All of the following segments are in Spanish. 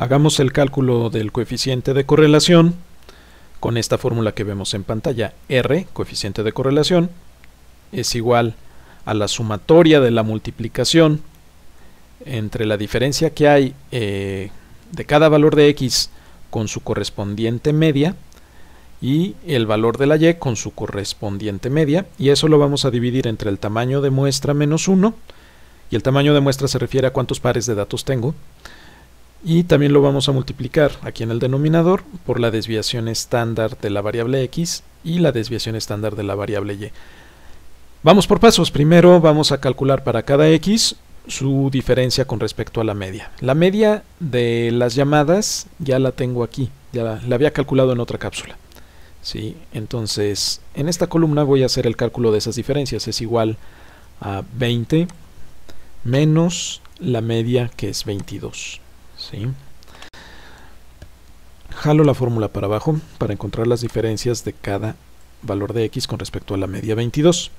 Hagamos el cálculo del coeficiente de correlación con esta fórmula que vemos en pantalla. R, coeficiente de correlación, es igual a la sumatoria de la multiplicación entre la diferencia que hay eh, de cada valor de x con su correspondiente media y el valor de la y con su correspondiente media. Y eso lo vamos a dividir entre el tamaño de muestra menos 1 y el tamaño de muestra se refiere a cuántos pares de datos tengo y también lo vamos a multiplicar aquí en el denominador por la desviación estándar de la variable x y la desviación estándar de la variable y. Vamos por pasos. Primero vamos a calcular para cada x su diferencia con respecto a la media. La media de las llamadas ya la tengo aquí, ya la, había calculado en otra cápsula. ¿sí? Entonces, en esta columna voy a hacer el cálculo de esas diferencias. Es igual a 20 menos la media que es 22. Jalo la fórmula para abajo para encontrar las diferencias de cada valor de x con respecto a la media 22.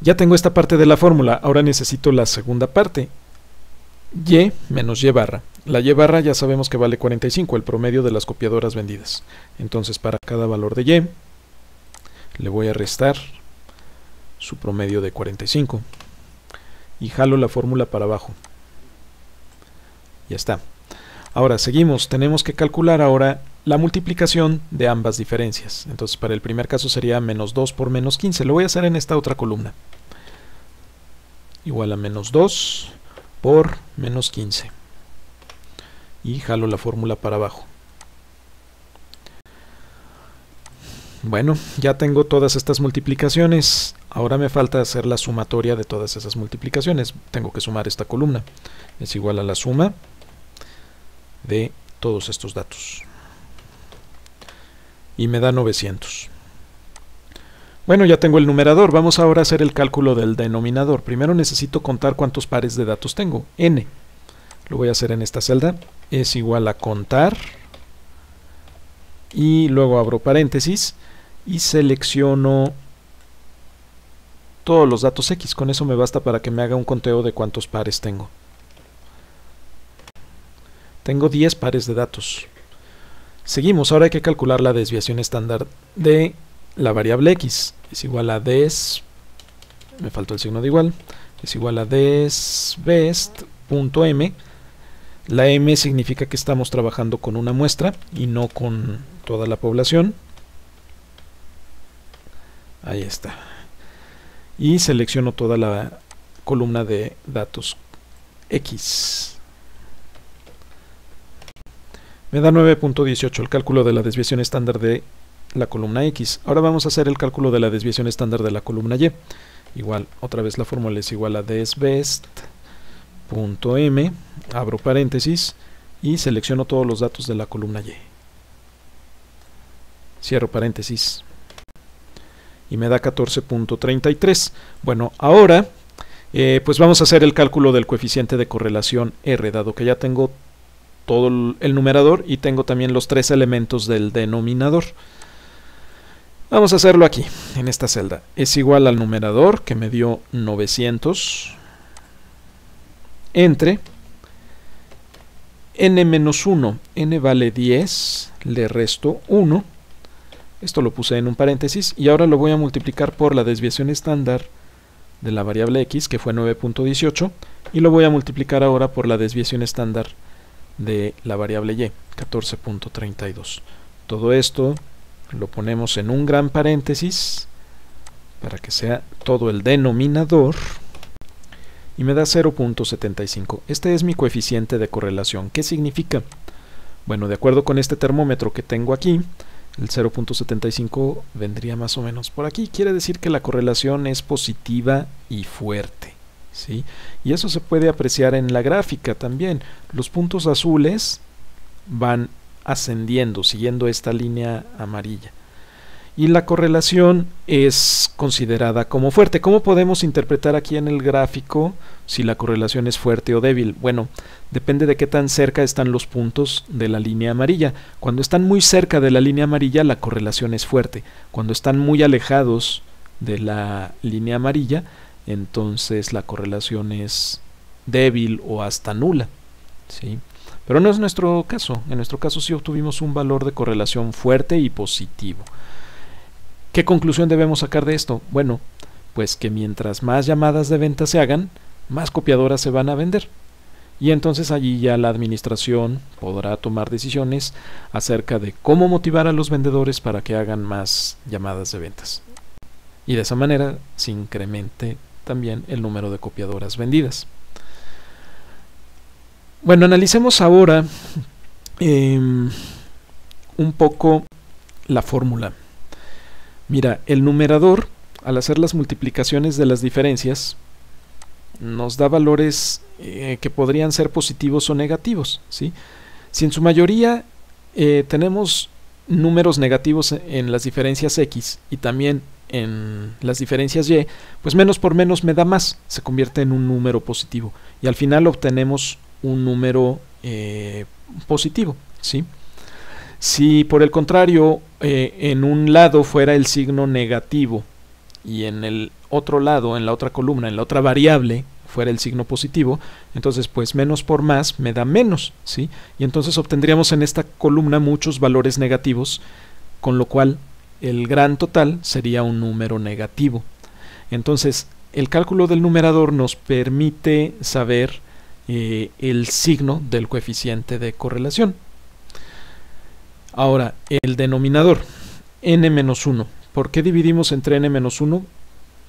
Ya tengo esta parte de la fórmula, ahora necesito la segunda parte. Y menos Y barra. La Y barra ya sabemos que vale 45, el promedio de las copiadoras vendidas. Entonces para cada valor de Y le voy a restar su promedio de 45. Y jalo la fórmula para abajo. Ya está. Ahora seguimos, tenemos que calcular ahora la multiplicación de ambas diferencias. Entonces para el primer caso sería menos 2 por menos 15. Lo voy a hacer en esta otra columna. Igual a menos 2 por menos 15. Y jalo la fórmula para abajo. Bueno, ya tengo todas estas multiplicaciones. Ahora me falta hacer la sumatoria de todas esas multiplicaciones. Tengo que sumar esta columna. Es igual a la suma de todos estos datos y me da 900. Bueno, ya tengo el numerador. Vamos ahora a hacer el cálculo del denominador. Primero necesito contar cuántos pares de datos tengo. n. Lo voy a hacer en esta celda. Es igual a contar. Y luego abro paréntesis y selecciono todos los datos x. Con eso me basta para que me haga un conteo de cuántos pares tengo. Tengo 10 pares de datos. Seguimos, ahora hay que calcular la desviación estándar de la variable x. Es igual a des, me faltó el signo de igual, es igual a desbest.m. La m significa que estamos trabajando con una muestra y no con toda la población. Ahí está. Y selecciono toda la columna de datos x. Me da 9.18 el cálculo de la desviación estándar de la columna X. Ahora vamos a hacer el cálculo de la desviación estándar de la columna Y. Igual, otra vez la fórmula es igual a desbest.m, abro paréntesis y selecciono todos los datos de la columna Y. Cierro paréntesis. Y me da 14.33. Bueno, ahora eh, pues vamos a hacer el cálculo del coeficiente de correlación R, dado que ya tengo todo el numerador y tengo también los tres elementos del denominador. Vamos a hacerlo aquí, en esta celda. Es igual al numerador que me dio 900 entre n-1. n vale 10, le resto 1. Esto lo puse en un paréntesis y ahora lo voy a multiplicar por la desviación estándar de la variable x, que fue 9.18, y lo voy a multiplicar ahora por la desviación estándar la variable y, 14.32. Todo esto lo ponemos en un gran paréntesis para que sea todo el denominador y me da 0.75. Este es mi coeficiente de correlación. ¿Qué significa? Bueno, de acuerdo con este termómetro que tengo aquí, el 0.75 vendría más o menos por aquí. Quiere decir que la correlación es positiva y fuerte. Y eso se puede apreciar en la gráfica también. Los puntos azules van ascendiendo, siguiendo esta línea amarilla. Y la correlación es considerada como fuerte. ¿Cómo podemos interpretar aquí en el gráfico si la correlación es fuerte o débil? Bueno, depende de qué tan cerca están los puntos de la línea amarilla. Cuando están muy cerca de la línea amarilla, la correlación es fuerte. Cuando están muy alejados de la línea amarilla, entonces la correlación es débil o hasta nula. ¿sí? Pero no es nuestro caso. En nuestro caso sí obtuvimos un valor de correlación fuerte y positivo. ¿Qué conclusión debemos sacar de esto? Bueno, pues que mientras más llamadas de venta se hagan, más copiadoras se van a vender. Y entonces allí ya la administración podrá tomar decisiones acerca de cómo motivar a los vendedores para que hagan más llamadas de ventas. Y de esa manera se incremente también el número de copiadoras vendidas. Bueno, analicemos ahora em, un poco la fórmula. Mira, el numerador, al hacer las multiplicaciones de las diferencias, nos da valores eh, que podrían ser positivos o negativos. ¿sí? Si en su mayoría eh, tenemos números negativos en las diferencias x y también en las diferencias y, pues menos por menos me da más, se convierte en un número positivo y al final obtenemos un número eh, positivo. ¿sí? Si por el contrario en un lado fuera el signo negativo y en el otro lado, en la otra columna, en la otra variable, fuera el signo positivo, entonces pues menos por más me da menos, ¿sí? Y entonces obtendríamos en esta columna muchos valores negativos, con lo cual el gran total sería un número negativo. Entonces, el cálculo del numerador nos permite saber eh, el signo del coeficiente de correlación. Ahora, el denominador, n-1. ¿Por qué dividimos entre n-1?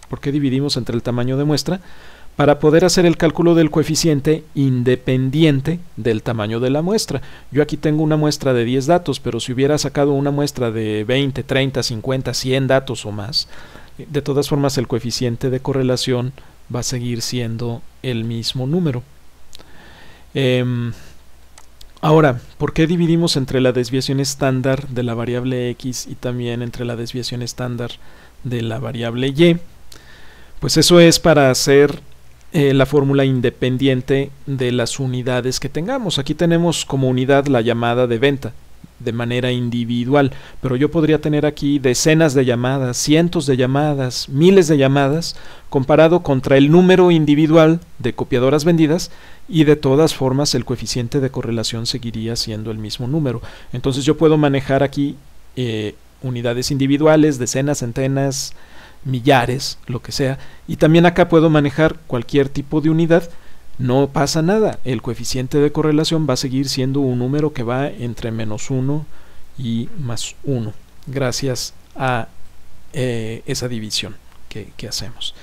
¿Por qué dividimos entre el tamaño de muestra? Para poder hacer el cálculo del coeficiente independiente del tamaño de la muestra. Yo aquí tengo una muestra de 10 datos, pero si hubiera sacado una muestra de 20, 30, 50, 100 datos o más, de todas formas el coeficiente de correlación va a seguir siendo el mismo número. Em, ahora, ¿por qué dividimos entre la desviación estándar de la variable x y también entre la desviación estándar de la variable y? Pues eso es para hacer eh, la fórmula independiente de las unidades que tengamos. Aquí tenemos como unidad la llamada de venta de manera individual, pero yo podría tener aquí decenas de llamadas, cientos de llamadas, miles de llamadas, comparado contra el número individual de copiadoras vendidas y de todas formas el coeficiente de correlación seguiría siendo el mismo número. Entonces yo puedo manejar aquí eh, unidades individuales, decenas, centenas, millares, lo que sea. Y también acá puedo manejar cualquier tipo de unidad. No pasa nada. El coeficiente de correlación va a seguir siendo un número que va entre menos 1 y más 1. Gracias a eh, esa división que, que hacemos.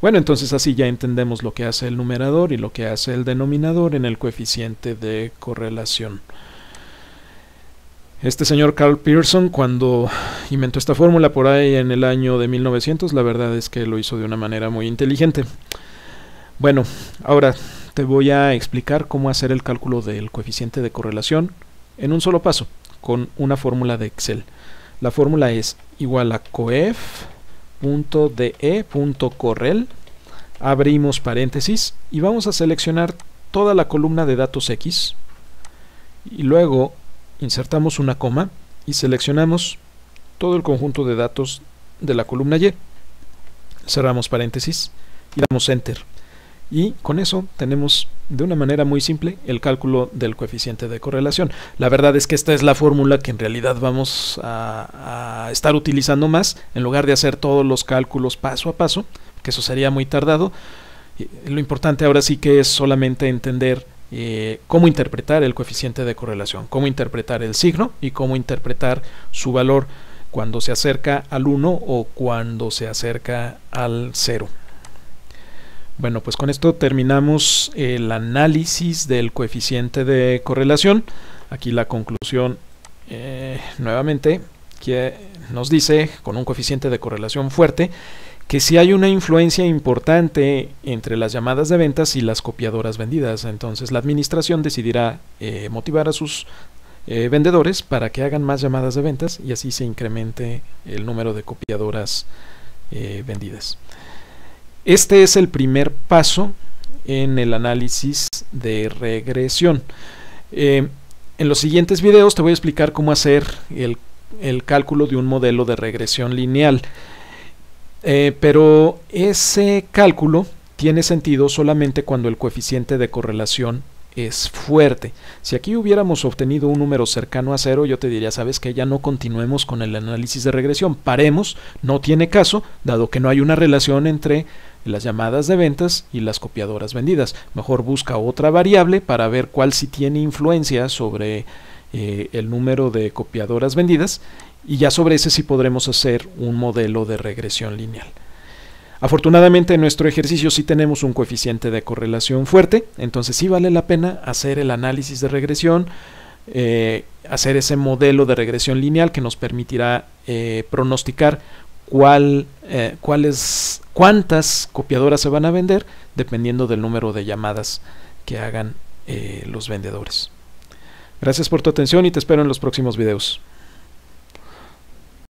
Bueno, entonces así ya entendemos lo que hace el numerador y lo que hace el denominador en el coeficiente de correlación. Este señor Carl Pearson, cuando inventó esta fórmula por ahí en el año de 1900, la verdad es que lo hizo de una manera muy inteligente. Bueno, ahora te voy a explicar cómo hacer el cálculo del coeficiente de correlación en un solo paso, con una fórmula de Excel. La fórmula es igual a coef.de.correl, abrimos paréntesis y vamos a seleccionar toda la columna de datos X y luego insertamos una coma y seleccionamos todo el conjunto de datos de la columna Y. Cerramos paréntesis y damos Enter. Y con eso tenemos de una manera muy simple el cálculo del coeficiente de correlación. La verdad es que esta es la fórmula que en realidad vamos a, estar utilizando más en lugar de hacer todos los cálculos paso a paso, que eso sería muy tardado. Lo importante ahora sí que es solamente entender eh, cómo interpretar el coeficiente de correlación, cómo interpretar el signo y cómo interpretar su valor cuando se acerca al 1 o cuando se acerca al 0. Bueno, pues con esto terminamos el análisis del coeficiente de correlación. Aquí la conclusión eh, nuevamente que nos dice con un coeficiente de correlación fuerte que si hay una influencia importante entre las llamadas de ventas y las copiadoras vendidas. Entonces la administración decidirá eh, motivar a sus eh, vendedores para que hagan más llamadas de ventas y así se incremente el número de copiadoras eh, vendidas. Este es el primer paso en el análisis de regresión. en los siguientes videos te voy a explicar cómo hacer el cálculo de un modelo de regresión lineal. Eh, pero ese cálculo tiene sentido solamente cuando el coeficiente de correlación es fuerte. Si aquí hubiéramos obtenido un número cercano a cero, yo te diría, sabes que ya no continuemos con el análisis de regresión, paremos, no tiene caso, dado que no hay una relación entre las llamadas de ventas y las copiadoras vendidas. Mejor busca otra variable para ver cuál sí tiene influencia sobre eh, el número de copiadoras vendidas y ya sobre ese sí podremos hacer un modelo de regresión lineal. Afortunadamente en nuestro ejercicio sí tenemos un coeficiente de correlación fuerte, entonces sí vale la pena hacer el análisis de regresión, eh, hacer ese modelo de regresión lineal que nos permitirá eh, pronosticar cuál, eh, cuáles, cuántas copiadoras se van a vender dependiendo del número de llamadas que hagan los vendedores. Gracias por tu atención y te espero en los próximos videos.